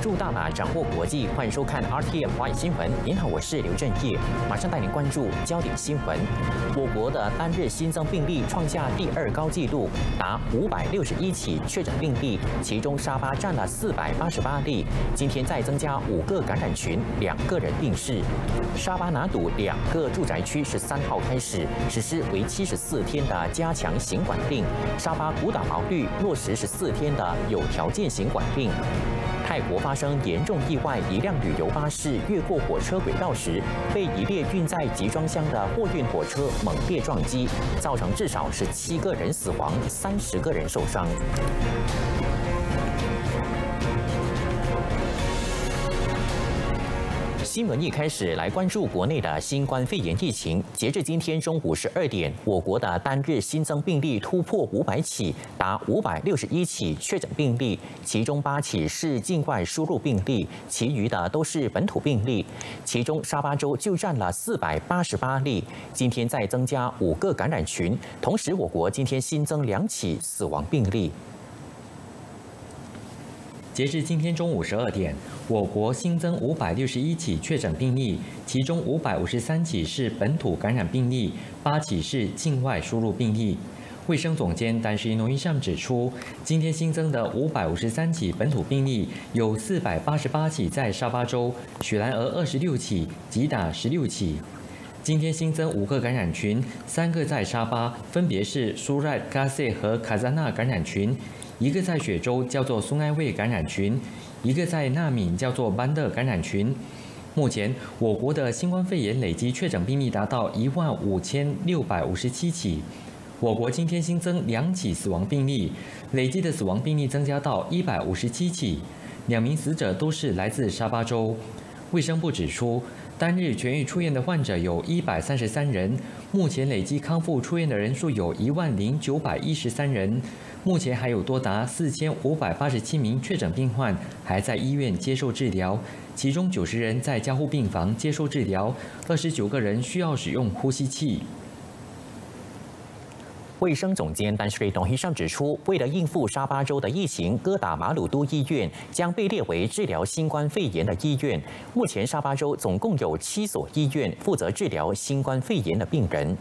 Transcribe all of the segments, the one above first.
注大马，掌握国际，欢迎收看 RTM 华语新闻。您好，我是刘振业，马上带您关注焦点新闻。我国的单日新增病例创下第二高纪录，达五百六十一起确诊病例，其中沙巴占了四百八十八例。今天再增加五个感染群，两个人病逝。沙巴拿堵两个住宅区十三号开始实施为期十四天的加强行管令，沙巴古岛毛绿落实十四天的有条件行管令。泰国发生严重意外，一辆旅游巴士越过火车轨道时，被一列运载集装箱的货运火车猛烈撞击，造成至少是七个人死亡，三十个人受伤。新闻一开始来关注国内的新冠肺炎疫情。截至今天中午十二点，我国的单日新增病例突破五百起，达五百六十一起确诊病例，其中八起是境外输入病例，其余的都是本土病例。其中沙巴州就占了四百八十八例。今天再增加五个感染群，同时我国今天新增两起死亡病例。截至今天中午十二点，我国新增五百六十一起确诊病例，其中五百五十三起是本土感染病例，八起是境外输入病例。卫生总监丹西诺伊上指出，今天新增的五百五十三起本土病例，有四百八十八起在沙巴州，雪兰莪二十六起，吉打十六起。今天新增五个感染群，三个在沙巴，分别是苏赖、嘎塞和卡扎纳感染群。一个在雪州叫做苏埃卫感染群，一个在纳米叫做班的感染群。目前，我国的新冠肺炎累计确诊病例达到一万五千六百五十七起。我国今天新增两起死亡病例，累计的死亡病例增加到一百五十七起。两名死者都是来自沙巴州。卫生部指出，单日痊愈出院的患者有一百三十三人，目前累计康复出院的人数有一万零九百一十三人。目前还有多达四千五百八十七名确诊病患还在医院接受治疗，其中九十人在加护病房接受治疗，二十九个人需要使用呼吸器。卫生总监丹瑞东希上指出，为了应付沙巴州的疫情，哥打马鲁都医院将被列为治疗新冠肺炎的医院。目前沙巴州总共有七所医院负责治疗新冠肺炎的病人。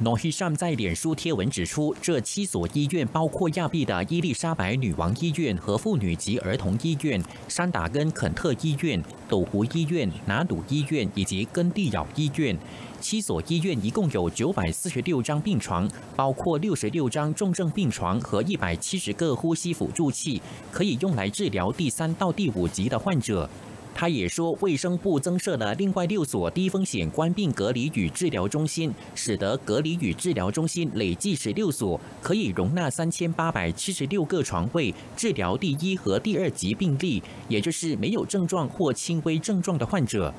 诺希尚在脸书贴文指出，这七所医院包括亚庇的伊丽莎白女王医院和妇女及儿童医院、山达根肯特医院、斗湖医院、拿堵医院以及根蒂咬医院。七所医院一共有九百四十六张病床，包括六十六张重症病床和一百七十个呼吸辅助器，可以用来治疗第三到第五级的患者。他也说，卫生部增设了另外六所低风险关病隔离与治疗中心，使得隔离与治疗中心累计十六所，可以容纳三千八百七十六个床位，治疗第一和第二级病例，也就是没有症状或轻微症状的患者。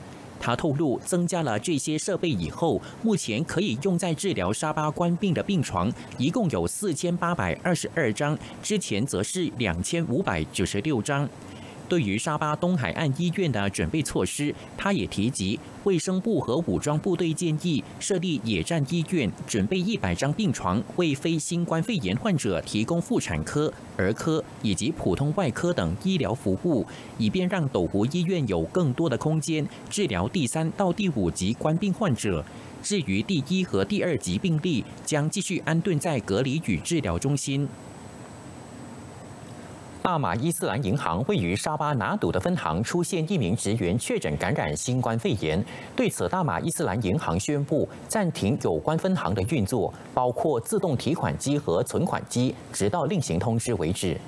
他透露，增加了这些设备以后，目前可以用在治疗沙巴官病的病床一共有四千八百二十二张，之前则是两千五百九十六张。对于沙巴东海岸医院的准备措施，他也提及，卫生部和武装部队建议设立野战医院，准备一百张病床，为非新冠肺炎患者提供妇产科、儿科以及普通外科等医疗服务，以便让斗湖医院有更多的空间治疗第三到第五级官病患者。至于第一和第二级病例，将继续安顿在隔离与治疗中心。大马伊斯兰银行位于沙巴拿堵的分行出现一名职员确诊感染新冠肺炎，对此，大马伊斯兰银行宣布暂停有关分行的运作，包括自动提款机和存款机，直到另行通知为止。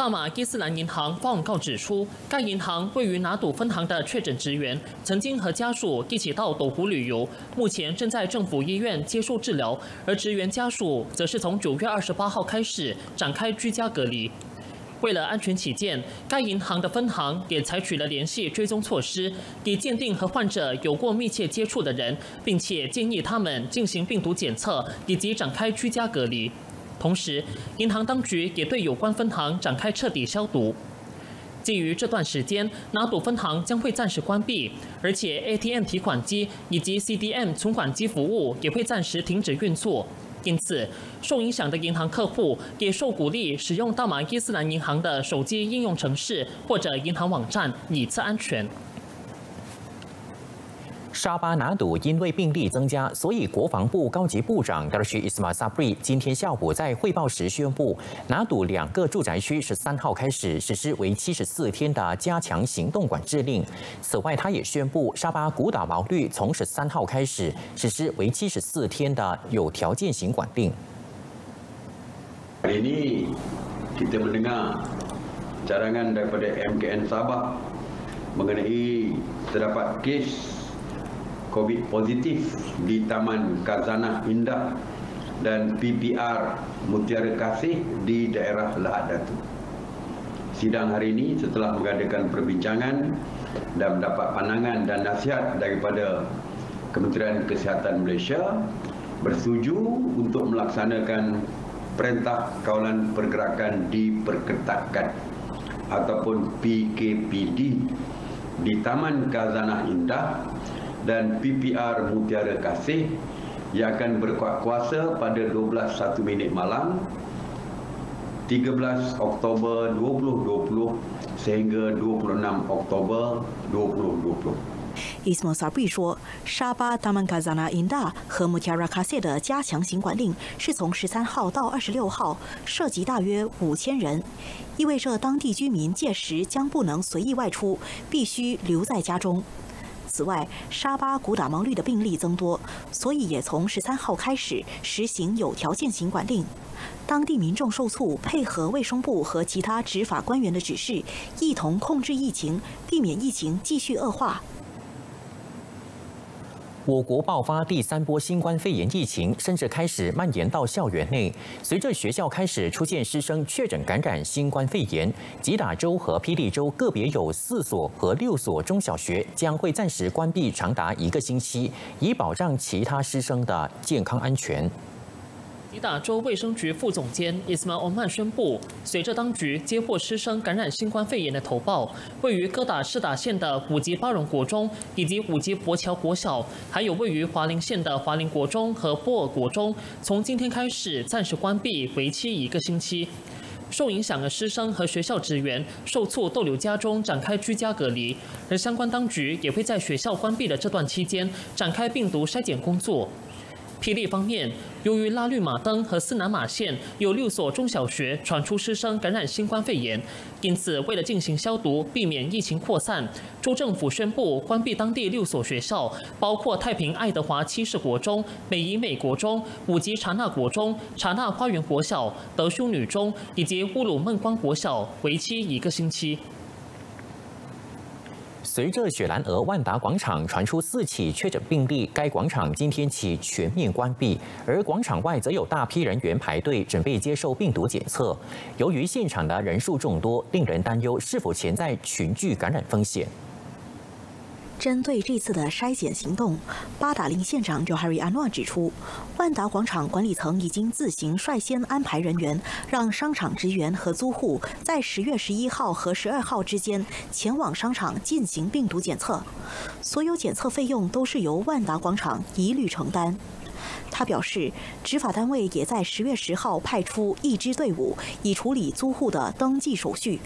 大马伊斯兰银行发文告指出，该银行位于拿堵分行的确诊职员曾经和家属一起到斗湖旅游，目前正在政府医院接受治疗，而职员家属则是从九月二十八号开始展开居家隔离。为了安全起见，该银行的分行也采取了联系追踪措施，以鉴定和患者有过密切接触的人，并且建议他们进行病毒检测以及展开居家隔离。同时，银行当局也对有关分行展开彻底消毒。基于这段时间，拿赌分行将会暂时关闭，而且 ATM 提款机以及 CDM 存款机服务也会暂时停止运作。因此，受影响的银行客户也受鼓励使用大马伊斯兰银行的手机应用程式或者银行网站，以次安全。沙巴拿督因为病例增加，所以国防部高级部长 Darshi Ismail Sabri 今天下午在汇报时宣布，拿督两个住宅区十三号开始实施为七十四天的加强行动管制令。此外，他也宣布沙巴古岛毛率从十三号开始实施为期十四天的有条件行管令。Hari ini kita mendengar cadangan daripada MKN Sabah mengenai terdapat kes COVID positif di Taman Kazanah Indah dan PPR Mutiara Kasih di daerah Lahad Datu. Sidang hari ini setelah mengadakan perbincangan dan mendapat pandangan dan nasihat daripada Kementerian Kesihatan Malaysia bersetuju untuk melaksanakan perintah kawalan pergerakan diperketatkan ataupun PKPD di Taman Kazanah Indah dan PPR Mutiara Kasih yang akan berkuat kuasa pada 12.1 minit malam 13 Oktober 2020 sehingga 26 Oktober 2020. Ismail Sabri 说，沙巴、达曼卡扎纳、因达和穆加拉卡谢的加强行管令是从十三号到二十六号，涉及大约五千人，意味着当地居民届时将不能随意外出，必须留在家中。 此外，沙巴古打毛绿的病例增多，所以也从十三号开始实行有条件行管令。当地民众受促配合卫生部和其他执法官员的指示，一同控制疫情，避免疫情继续恶化。我国爆发第三波新冠肺炎疫情，甚至开始蔓延到校园内。随着学校开始出现师生确诊感染新冠肺炎，吉打州和霹雳州个别有四所和六所中小学将会暂时关闭长达一个星期，以保障其他师生的健康安全。吉打州卫生局副总监伊斯曼欧曼宣布，随着当局接获师生感染新冠肺炎的投报，位于哥打士打县的五级巴荣国中以及五级佛桥国小，还有位于华林县的华林国中和波尔国中，从今天开始暂时关闭，为期一个星期。受影响的师生和学校职员受促逗留家中展开居家隔离，而相关当局也会在学校关闭的这段期间展开病毒筛检工作。霹雳方面，由于拉绿马登和斯南马县有六所中小学传出师生感染新冠肺炎，因此为了进行消毒，避免疫情扩散，州政府宣布关闭当地六所学校，包括太平爱德华七世国中、美宜美国中、五级查纳国中、查纳花园国小、德修女中以及乌鲁孟光国小，为期一个星期。随着雪兰莪万达广场传出四起确诊病例，该广场今天起全面关闭，而广场外则有大批人员排队准备接受病毒检测。由于现场的人数众多，令人担忧是否潜在群聚感染风险。针对这次的筛检行动，巴达林县长 Johari Anwar 指出，万达广场管理层已经自行率先安排人员，让商场职员和租户在十月十一号和十二号之间前往商场进行病毒检测，所有检测费用都是由万达广场一律承担。他表示，执法单位也在十月十号派出一支队伍，以处理租户的登记手续。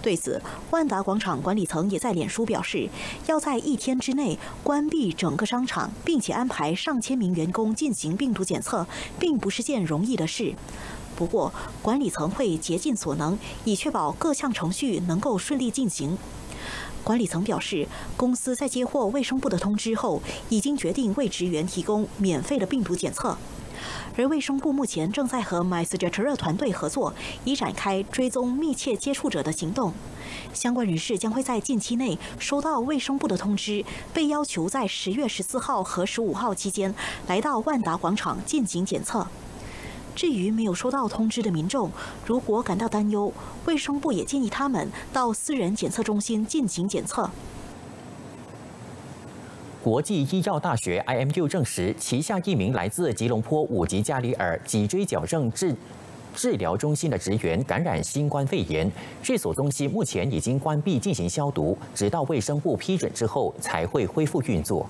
对此，万达广场管理层也在脸书表示，要在一天之内关闭整个商场，并且安排上千名员工进行病毒检测，并不是件容易的事。不过，管理层会竭尽所能，以确保各项程序能够顺利进行。管理层表示，公司在接获卫生部的通知后，已经决定为职员提供免费的病毒检测。而卫生部目前正在和 My s u g g e s t 团队合作，以展开追踪密切接触者的行动。相关人士将会在近期内收到卫生部的通知，被要求在十月十四号和十五号期间来到万达广场进行检测。至于没有收到通知的民众，如果感到担忧，卫生部也建议他们到私人检测中心进行检测。国际医药大学 IMU 证实，旗下一名来自吉隆坡五级加里尔脊椎矫正治治疗中心的职员感染新冠肺炎。这所中心目前已经关闭进行消毒，直到卫生部批准之后才会恢复运作。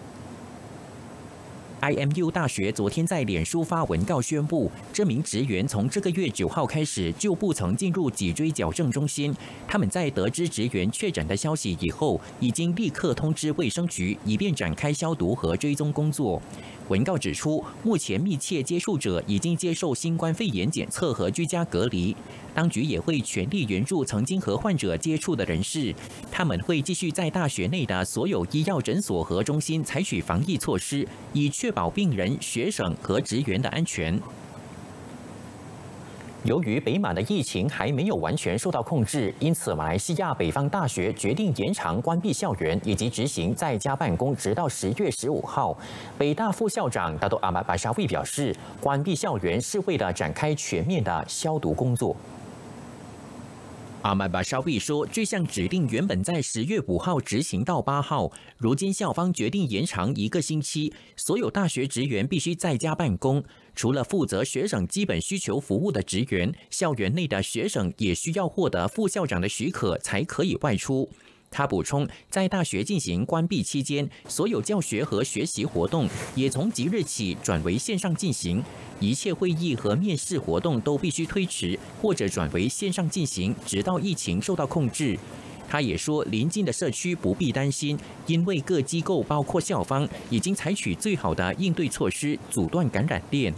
IMU 大学昨天在脸书发文告宣布，这名职员从这个月九号开始就不曾进入脊椎矫正中心。他们在得知职员确诊的消息以后，已经立刻通知卫生局，以便展开消毒和追踪工作。文告指出，目前密切接触者已经接受新冠肺炎检测和居家隔离。当局也会全力援助曾经和患者接触的人士，他们会继续在大学内的所有医药诊所和中心采取防疫措施，以确确保病人、学生和职员的安全。由于北马的疫情还没有完全受到控制，因此马来西亚北方大学决定延长关闭校园以及执行在家办公，直到十月十五号。北大副校长达多阿马巴沙卫表示，关闭校园是为了展开全面的消毒工作。阿曼巴沙比说，这项指令原本在十月五号执行到八号，如今校方决定延长一个星期。所有大学职员必须在家办公，除了负责学生基本需求服务的职员，校园内的学生也需要获得副校长的许可才可以外出。他补充，在大学进行关闭期间，所有教学和学习活动也从即日起转为线上进行，一切会议和面试活动都必须推迟或者转为线上进行，直到疫情受到控制。他也说，邻近的社区不必担心，因为各机构包括校方已经采取最好的应对措施，阻断感染链。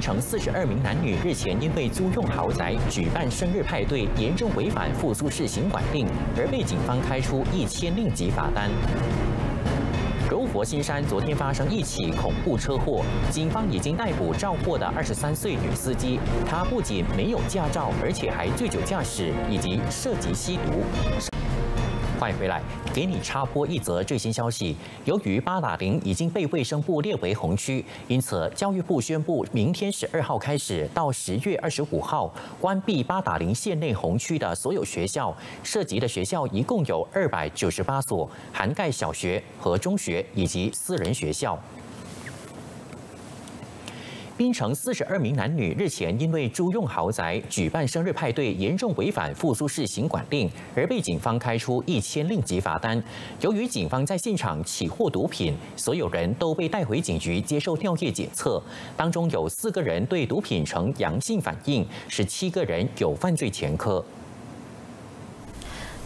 城四十二名男女日前因为租用豪宅举办生日派对，严重违反复苏式行管令，而被警方开出一千令吉罚单。柔佛新山昨天发生一起恐怖车祸，警方已经逮捕肇祸的二十三岁女司机，她不仅没有驾照，而且还醉酒驾驶以及涉及吸毒。欢迎回来，给你插播一则最新消息。由于八达岭已经被卫生部列为红区，因此教育部宣布，明天十二号开始到十月二十五号，关闭八达岭县内红区的所有学校。涉及的学校一共有二百九十八所，涵盖小学和中学以及私人学校。槟城四十二名男女日前因为租用豪宅举办生日派对，严重违反复苏式行管令，而被警方开出一千令吉罚单。由于警方在现场起获毒品，所有人都被带回警局接受尿液检测，当中有四个人对毒品呈阳性反应，十七个人有犯罪前科。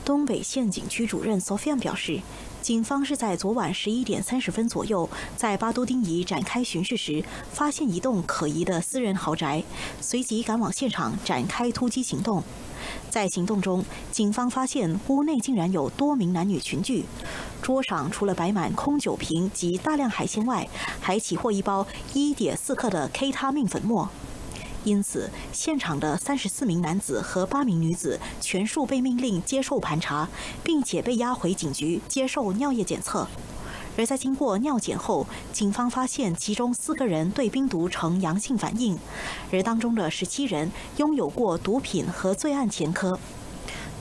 东北县警区主任 Sofian 表示。警方是在昨晚十一点三十分左右，在巴都丁仪展开巡视时，发现一栋可疑的私人豪宅，随即赶往现场展开突击行动。在行动中，警方发现屋内竟然有多名男女群聚，桌上除了摆满空酒瓶及大量海鲜外，还起获一包一点四克的 K 他命粉末。因此，现场的三十四名男子和八名女子全数被命令接受盘查，并且被押回警局接受尿液检测。而在经过尿检后，警方发现其中四个人对冰毒呈阳性反应，而当中的十七人拥有过毒品和罪案前科。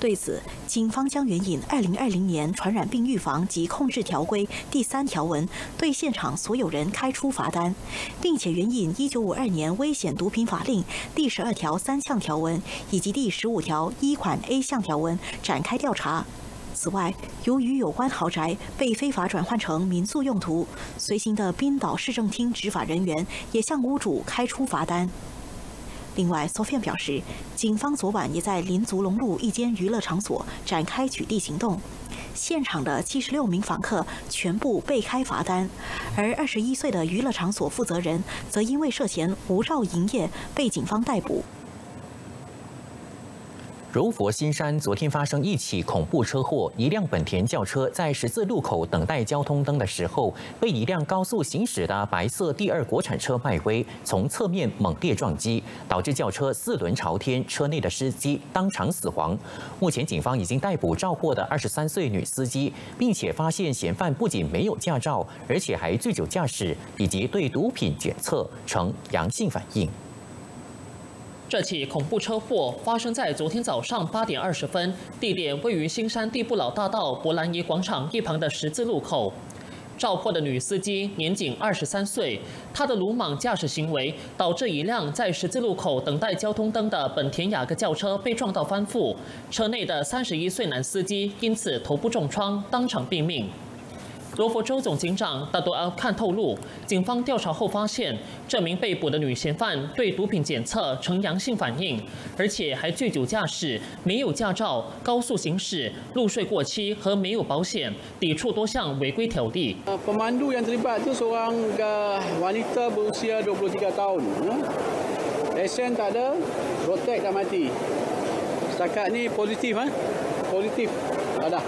对此，警方将援引《二零二零年传染病预防及控制条规》第三条文，对现场所有人开出罚单，并且援引一九五二年危险毒品法令第十二条三项条文以及第十五条一款 A 项条文展开调查。此外，由于有关豪宅被非法转换成民宿用途，随行的冰岛市政厅执法人员也向屋主开出罚单。另外 s o f i a 表示，警方昨晚也在林族龙路一间娱乐场所展开取缔行动，现场的七十六名访客全部被开罚单，而二十一岁的娱乐场所负责人则因为涉嫌无照营业被警方逮捕。柔佛新山昨天发生一起恐怖车祸，一辆本田轿车在十字路口等待交通灯的时候，被一辆高速行驶的白色第二国产车迈威从侧面猛烈撞击，导致轿车四轮朝天，车内的司机当场死亡。目前警方已经逮捕肇祸的二十三岁女司机，并且发现嫌犯不仅没有驾照，而且还醉酒驾驶，以及对毒品检测呈阳性反应。这起恐怖车祸发生在昨天早上八点二十分，地点位于新山地不老大道博兰尼广场一旁的十字路口。肇祸的女司机年仅二十三岁，她的鲁莽驾驶行为导致一辆在十字路口等待交通灯的本田雅阁轿车被撞到翻覆，车内的三十一岁男司机因此头部重创，当场毙命。罗佛州总警长达多尔看透露，警方调查后发现，这名被捕的女嫌犯对毒品检测呈阳性反应，而且还醉酒驾驶、没有驾照、高速行驶、入睡过期和没有保险，抵触多项违规条例。Pemandu yang terlibat itu seorang wanita berusia 23 tahun. Lesen tak ada, road tag dah mati. Setakat ni positif, positif. ada.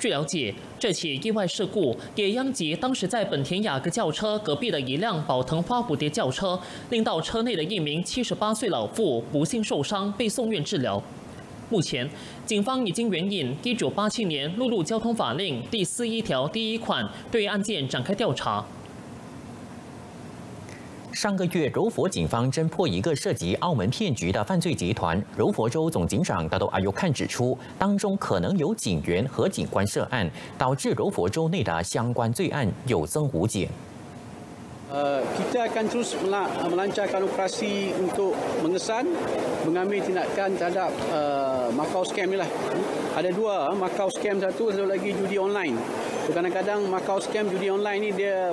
据了解，这起意外事故也殃及当时在本田雅阁轿车隔壁的一辆宝腾花蝴蝶轿车，令到车内的一名七十八岁老妇不幸受伤，被送院治疗。目前，警方已经援引一九八七年陆路交通法令第四一条第一款，对案件展开调查。上个月，柔佛警方侦破一个涉及澳门骗局的犯罪集团。柔佛州总警长达多阿尤看指出，当中可能有警员和警官涉案，导致柔佛州内的相关罪案有增无减。呃，kita akan terus melancarkan operasi untuk mengesan, mengambil tindakan terhadap Macau scam ni lah. Ada dua Macau scam satu, satu lagi judi online. Kadang-kadang Macau scam judi online ni dia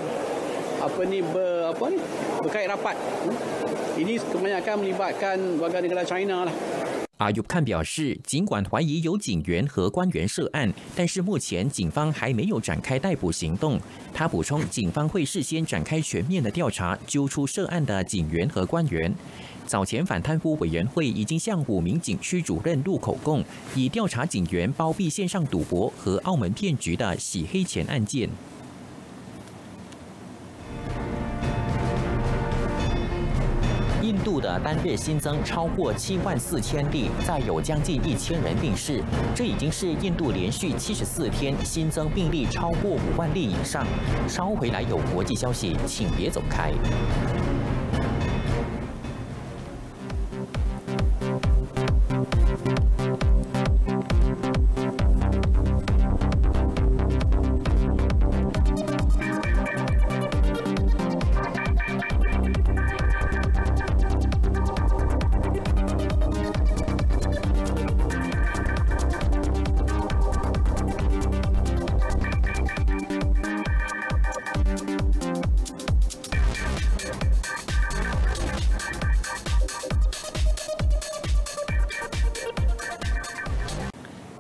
阿尤看表示，尽管怀疑有警员和官员涉案，但是目前警方还没有展开逮捕行动。他补充，警方会事先展开全面的调查，揪出涉案的警员和官员。早前反贪污委员会已经向五名警区主任录口供，以调查警员包庇线上赌博和澳门骗局的洗黑钱案件。度的单日新增超过七万四千例，再有将近一千人病逝，这已经是印度连续七十四天新增病例超过五万例以上。稍回来有国际消息，请别走开。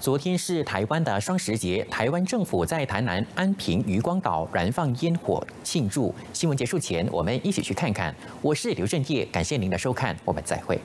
昨天是台湾的双十节，台湾政府在台南安平渔光岛燃放烟火庆祝。新闻结束前，我们一起去看看。我是刘振业，感谢您的收看，我们再会。